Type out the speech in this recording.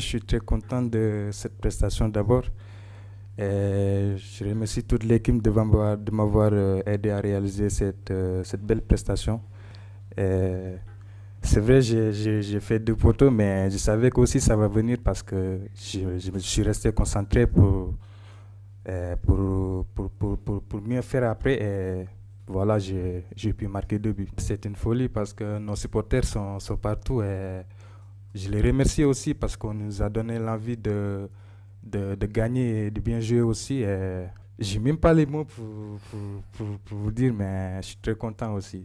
Je suis très content de cette prestation d'abord. Je remercie toute l'équipe de m'avoir euh, aidé à réaliser cette, euh, belle prestation. C'est vrai, j'ai fait deux poteaux, mais je savais qu'aussi ça va venir parce que je, je, suis resté concentré pour, pour, pour, pour, pour, mieux faire après. Et voilà, j'ai pu marquer deux buts. C'est une folie parce que nos supporters sont, partout. Je les remercie aussi parce qu'on nous a donné l'envie de, de, gagner et de bien jouer aussi. J'ai même pas les mots pour, vous dire, mais je suis très content aussi.